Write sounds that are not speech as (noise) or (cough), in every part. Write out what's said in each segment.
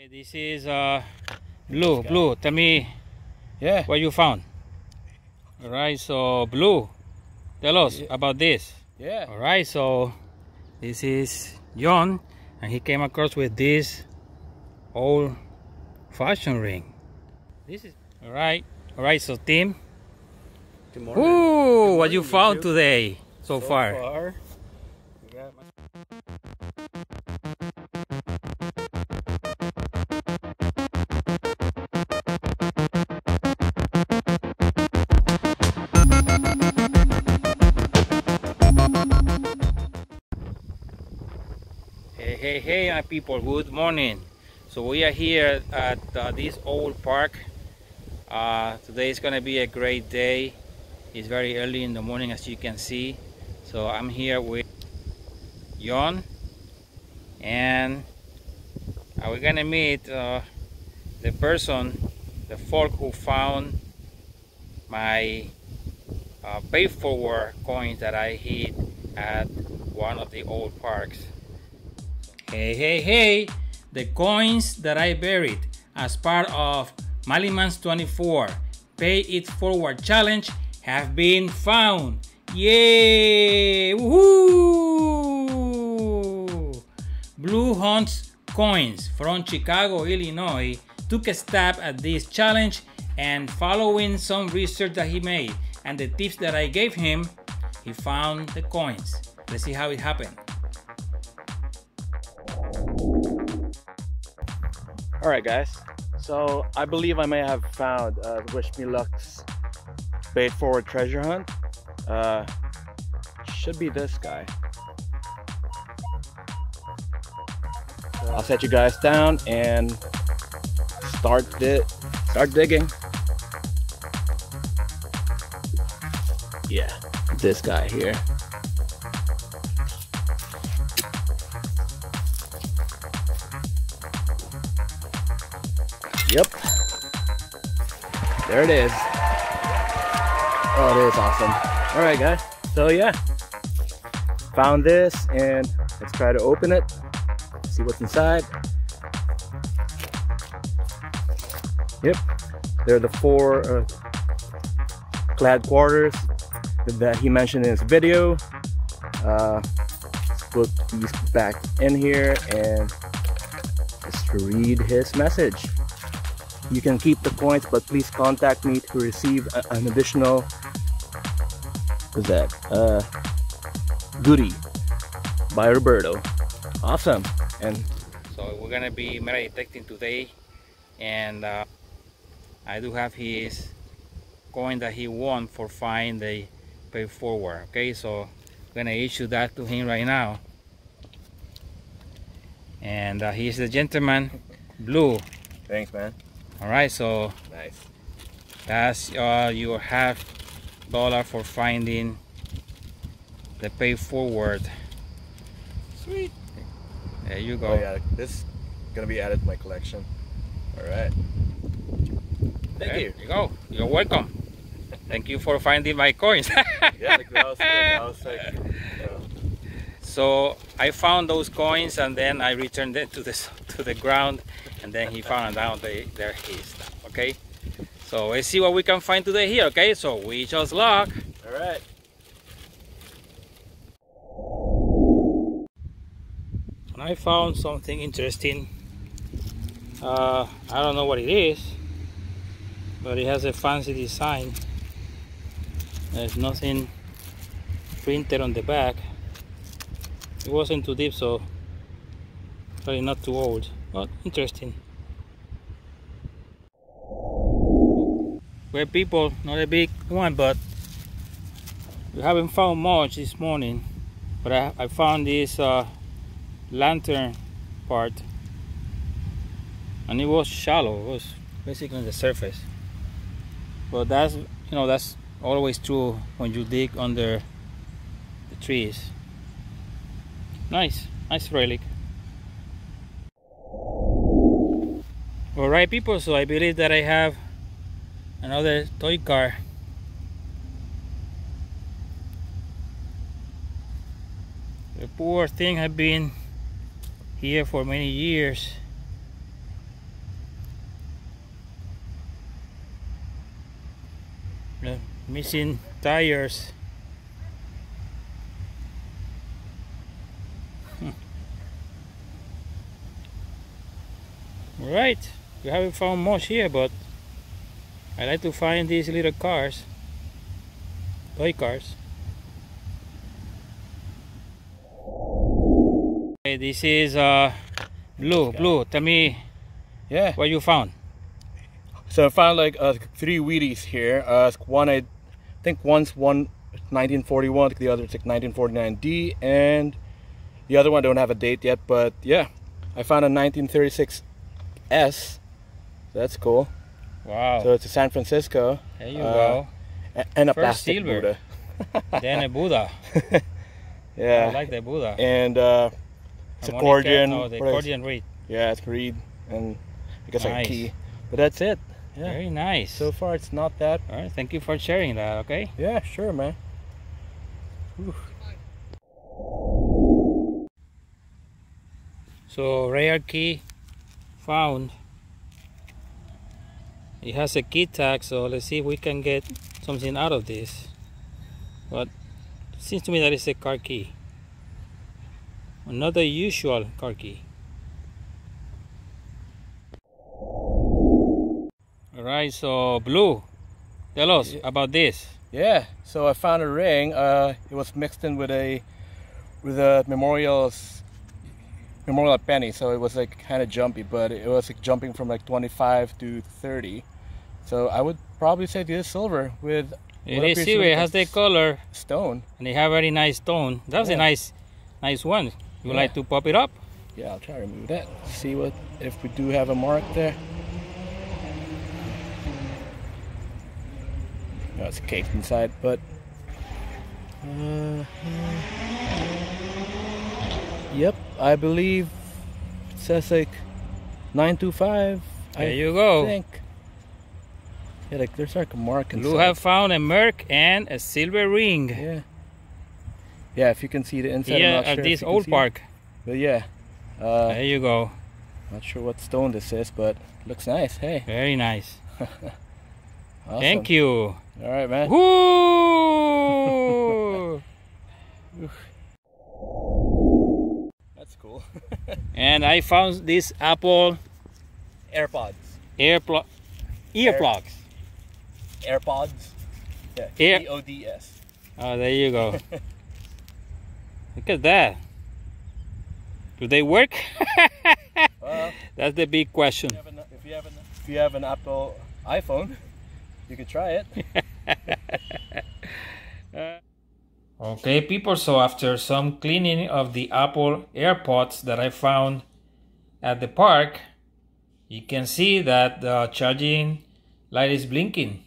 Hey, This is uh, Blue. Blue, tell me Yeah. what you found. All right, so Blue, tell us Yeah. about this. Yeah. All right, so this is John, and he came across with this old fashion ring. This is all right. All right, so Tim, Good morning. ooh, what you found YouTube. today so, far? we Hey, hey, my people, good morning. So we are here at uh, this old park. Uh, today is going to be a great day. It's very early in the morning, as you can see. So I'm here with John, and we're going to meet uh, the person, the folk who found my uh, pay forward coins that I hid at one of the old parks. Hey, hey, hey! The coins that I buried as part of Malimans 24 Pay It Forward Challenge have been found. Yay! Woohoo! Blue Hunts Coins from Chicago, Illinois took a stab at this challenge and following some research that he made and the tips that I gave him, he found the coins. Let's see how it happened. All right, guys. So I believe I may have found uh, Wish Me Luck's pay forward treasure hunt. Uh, should be this guy. I'll set you guys down and start di- start digging. Yeah, this guy here. There it is. Oh, it is awesome. All right, guys. So yeah, found this, and let's try to open it. See what's inside. Yep. They're the four uh, clad quarters that he mentioned in his video. Uh, let's put these back in here and just read his message. You can keep the coins, but please contact me to receive a- an additional. What's that? Uh, goodie by Roberto. Awesome. And So we're gonna be metal detecting today, and uh, I do have his coin that he won for finding the pay forward. Okay, so I'm gonna issue that to him right now. And uh, he's the gentleman, blue. thanks, man. All right, so Nice. that's uh, your half dollar for finding the pay forward. Sweet. There you go. Oh yeah, this is gonna be added to my collection. All right. Thank There you. you go. You're welcome. (laughs) Thank you for finding my coins. Yeah, like was, like, (laughs) So I found those coins and then I returned them to the (laughs) to the ground, and then he found out they they're his. Okay. So let's see what we can find today here. Okay. So we just luck. all right. And I found something interesting. Uh, I don't know what it is, but it has a fancy design. There's nothing printed on the back. It wasn't too deep, so probably not too old, but interesting. Well, people, not a big one, but we haven't found much this morning. But I, I found this uh, lantern part and it was shallow it was basically on the surface but that's you know that's always true when you dig under the trees Nice, nice relic. Alright people, so I believe that I have another toy car. The poor thing have been here for many years. Missing tires. Hmm. Right, we haven't found much here, but I like to find these little cars, toy cars. Okay, this is uh, blue. Blue, tell me Yeah. what you found. So I found like uh, three Wheaties here. Uh, one I think one's one 1941, the other's like 1949D, and the other one don't have a date yet. But yeah, I found a 1936S. That's cool. Wow, So it's a San Francisco there you uh, go. and a First plastic silver. Buddha. (laughs) then a Buddha. (laughs) Yeah. I like the Buddha. and uh, it's Harmonica- accordion. No, the accordion reed. Yeah, it's reed and I guess Nice. a key. But that's it. Yeah. Very nice. So far, it's not that. All right, thank you for sharing that. Okay. Yeah, sure, man. So rare key found. It has a key tag, so let's see if we can get something out of this. But it seems to me that it's a car key. another usual car key. Alright, so Blue, tell us Yeah. about this. Yeah. So I found a ring. Uh, it was mixed in with a with a memorial memorial penny. So it was like kind of jumpy, but it was like jumping from like 25 to 30. So I would probably say this is silver with It is silver, it has the color, stone. and they have very nice stone. That's a Yeah. nice, nice one. You Yeah. like to pop it up? Yeah, I'll try to remove that. See what if we do have a mark there. No, it's caked inside, but. Uh, yep, I believe it says like 925. There I you go. I think. Yeah, like there's like a mark inside. Blue have found a Merc and a silver ring Yeah. Yeah, if you can see the inside. I'm not at sure if this old see it. park. But yeah, uh, There you go. not sure what stone this is, but looks nice. Hey, Very nice. (laughs) awesome. Thank you. All right, man. Woo! (laughs) (laughs) Cool. (laughs) and I found this Apple AirPods. earplug earplugs. AirPods. Yeah. Air- E O D S. Oh, there you go. (laughs) Look at that. Do they work? Well, (laughs) uh, That's the big question. if you have an, if you have an, if you have an Apple iPhone, you could try it. Okay, people, so after some cleaning of the Apple AirPods that I found at the park, you can see that the charging light is blinking.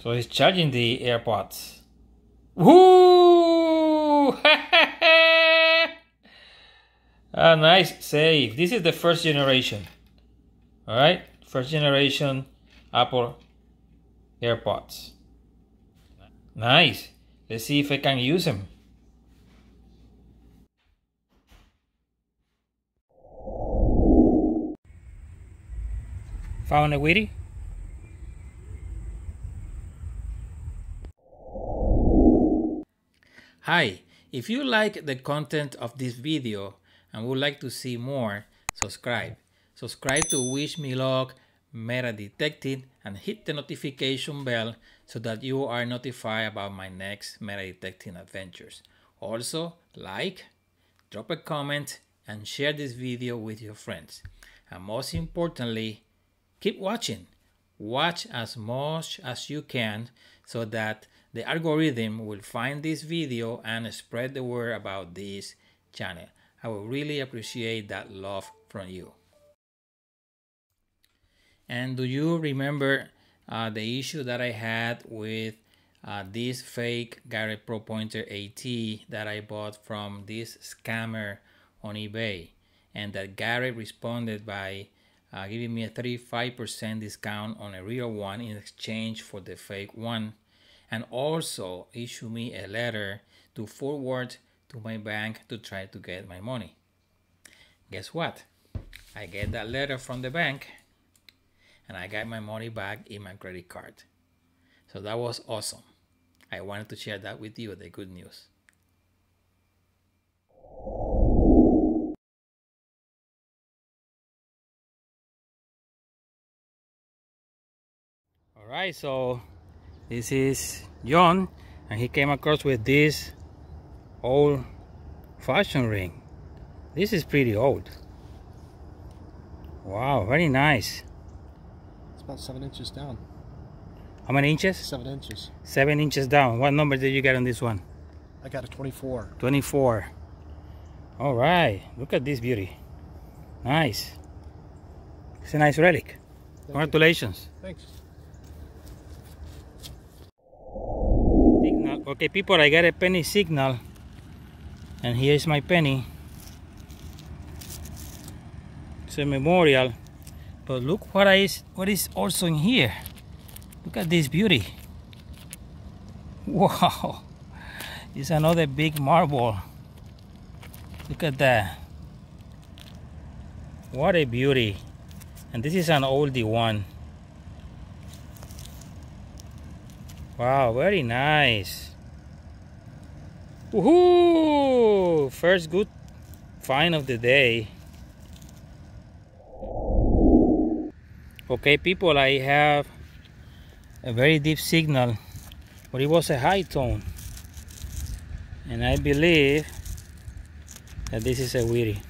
So it's charging the AirPods. Woo! (laughs) ah, nice save. This is the first generation. All right, first generation Apple AirPods. Nice. Let's see if I can use them. Found a wheatie? Hi, if you like the content of this video and would like to see more, subscribe. Subscribe to Wish Me Luck Metal Detecting and hit the notification bell so that you are notified about my next meta detecting adventures. Also, like, drop a comment, and share this video with your friends. And most importantly, keep watching. Watch as much as you can so that the algorithm will find this video and spread the word about this channel. I will really appreciate that love from you. And do you remember uh, the issue that I had with uh, this fake Garrett Pro Pointer AT that I bought from this scammer on eBay? And that Garrett responded by uh, giving me a 35% discount on a real one in exchange for the fake one. And also issue me a letter to forward to my bank to try to get my money. Guess what? I get that letter from the bank and I got my money back in my credit card. So that was awesome. I wanted to share that with you, the good news. All right, so this is John, and he came across with this old fashion ring. This is pretty old. Wow, very nice. It's about seven inches down. How many inches? Seven inches. Seven inches down. What number did you get on this one? I got a 24. 24. All right, look at this beauty. Nice. It's a nice relic. Thank you. Congratulations. Thanks. Signal. Okay, people, I got a penny signal. And here's my penny. It's a memorial. But look what is what is also in here. Look at this beauty. (laughs) Wow. It's another big marble. Look at that. What a beauty. And this is an oldie one. Wow, very nice. Woohoo! First good find of the day. Okay, people, I have a very deep signal, but it was a high tone. And I believe that this is a wheatie.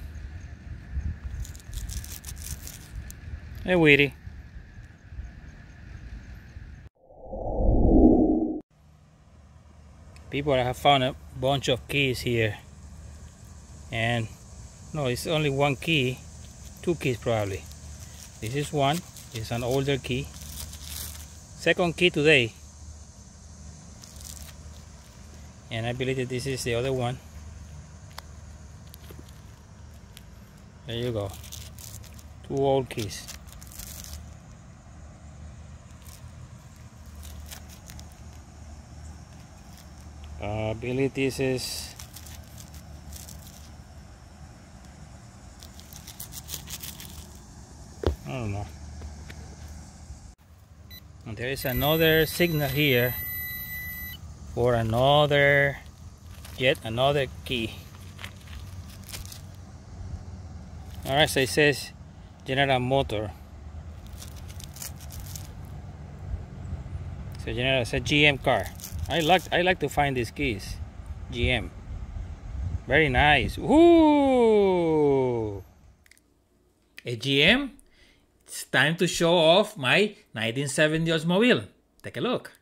A wheatie. people I have found a bunch of keys here and no it's only one key two keys probably this is one it's an older key. Second key today. And I believe that this is the other one. There you go. Two old keys. I believe this is I don't know and there is another signal here for another yet another key alright so it says General Motor so General it's a GM car I like I like to find these keys. GM. Very nice. Ooh. A GM. It's time to show off my 1970 Oldsmobile. Take a look.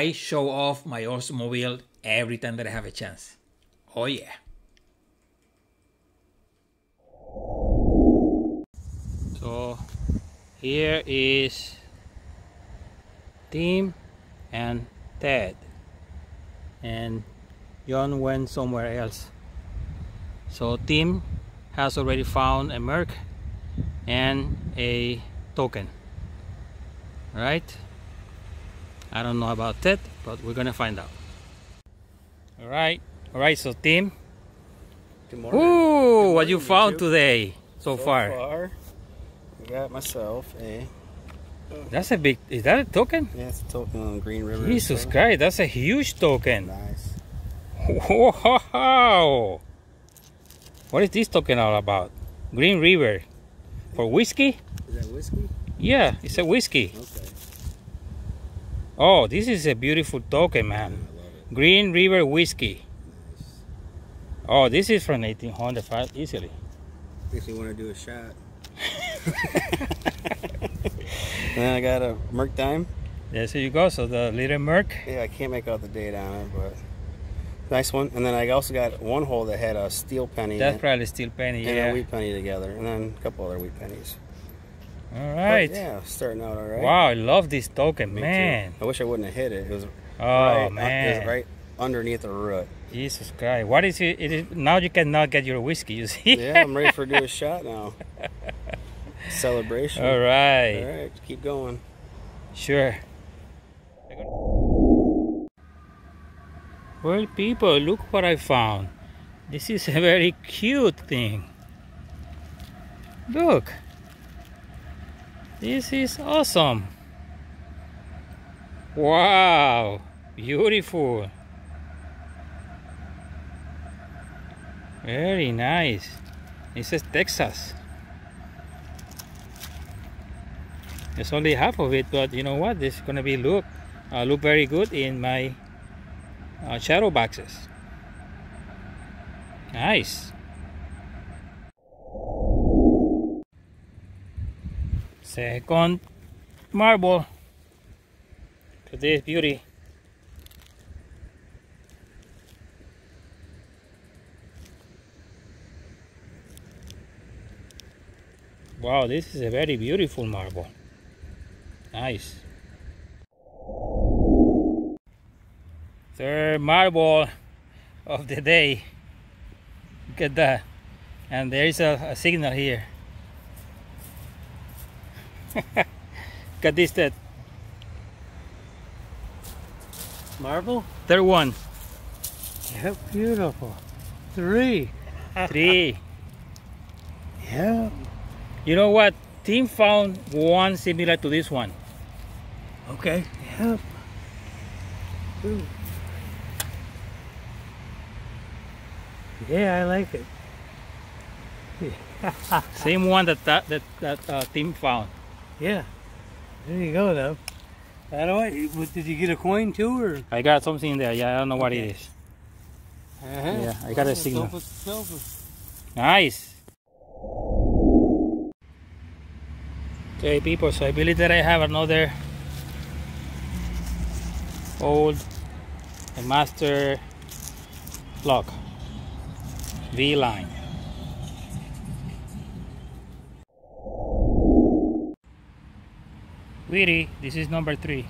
I show off my Oldsmobile every time that I have a chance. Oh yeah. So here is Tim and Ted. And John went somewhere else. So Tim has already found a Merc and a token. Right? I don't know about that, but we're gonna find out. All right, all right. So, Tim, Good morning. ooh, what you morning, found YouTube. today so, far? I got myself a. That's a big. Is that a token? Yeah, it's a token on Green River. Jesus so- Christ, that's a huge token. Nice. Wow! What is this token all about? Green River for whiskey? Is that whiskey? Yeah, it's a whiskey. Okay. Oh, this is a beautiful token, man. I love it. Green River whiskey. Nice. Oh, this is from 1805 easily. Makes me want to do a shot. (laughs) and then I got a Merc Dime. There so you go. So the little Merc. Yeah, I can't make out the date on it, but nice one. And then I also got one hole that had a steel penny That's probably steel penny. and a Yeah. wheat penny together, and then a couple other wheat pennies. All But yeah, starting out all right. Wow, I love this token, Me too. man. I wish I wouldn't have hit it. It was Oh right, It man. was right underneath the root. Jesus Christ. What is it? it is, now you cannot get your whiskey, you see? Yeah, I'm ready for do a (laughs) shot now. Celebration. All right. All right, keep going. Sure. Well, people, look what I found. This is a very cute thing. Look. This is awesome. Wow. Beautiful. Very nice. This is Texas. It's only half of it, but you know what? This is gonna be look uh, look very good in my uh, shadow boxes. Nice. Second marble to this beauty. Wow, this is a very beautiful marble. Nice. Third marble of the day. Look at that. And there is a, a signal here. (laughs) At this, that Marble? third one. Yep, beautiful. Three. Three. (laughs) yeah. You know what? Tim found one similar to this one. Okay. Yep. Ooh. Yeah, I like it. (laughs) Same one that that that, that uh, Tim found. Yeah. There you go, though. The way, what- did you get a coin too, or? I got something there. Yeah, I don't know what Okay. it is. Uh-huh. Yeah, I got a signal. Silver, silver. Nice. Okay, people. So I believe that I have another old master lock V line. Wheatie, this is number three.